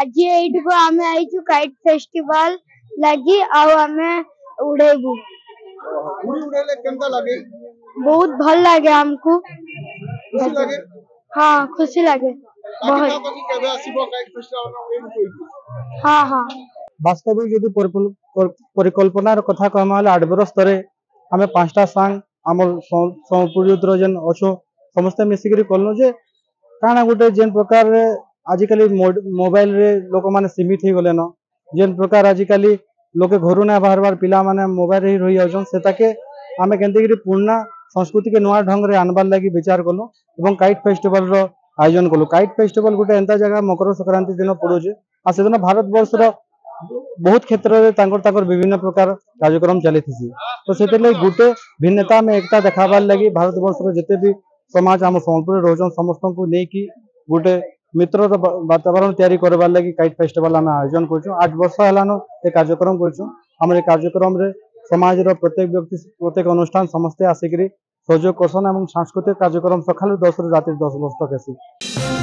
आज एट को आम आई छु काइट फेस्टिवल लगी आउ आम उड़ेबु बहुत भल लगे हमको हाँ खुशी लगे बहुत हाँ हाँ वास्तविक जो परिकल्पनार कथा कह आठ बरस तेरे आम पांचटा सांग आम समपुर जेन अच समस्ते मिसिकल जे काना गोटे जेन प्रकार आज आजिकल मोबाइल रे लोक मैंने सीमित हो गलेन जेन प्रकार आजिकल लोक घर ना बाहर बार पिला मैंने मोबाइल ही रही जाऊन से आम के पुर्णा संस्कृति के नुआ ढंग से आनबार लगी विचार कलु और कईट फेस्टिवल आयोजन कलु कईट फेस्टिवल गोटे एंता जगह मकर संक्रांति दिन पड़ोजे आ सदन भारत बर्ष बहुत क्षेत्र में विभिन्न प्रकार कार्यक्रम चलीसी तो से गोटे भिन्नता में एकता देखा लगी भारत बर्ष जिते भी समाज आम समबलपुर रोचन समस्त को लेकिन गोटे ମିତ୍ରର ବାତାବରଣ ତିଆରି କରିବାର ଲାଗି କାଇଟ୍ ଫେଷ୍ଟିଭାଲ ଆମେ ଆୟୋଜନ କରୁଛୁ ଆଠ ବର୍ଷ ହେଲାନ ଏ କାର୍ଯ୍ୟକ୍ରମ କରୁଛୁ ଆମର ଏ କାର୍ଯ୍ୟକ୍ରମରେ ସମାଜର ପ୍ରତ୍ୟେକ ବ୍ୟକ୍ତି ପ୍ରତ୍ୟେକ ଅନୁଷ୍ଠାନ ସମସ୍ତେ ଆସିକରି ସହଯୋଗ କରସନ୍ ଏବଂ ସାଂସ୍କୃତିକ କାର୍ଯ୍ୟକ୍ରମ ସକାଳୁ ଦଶରୁ ରାତି ଦଶ ବର୍ଷ ତକ ହେସି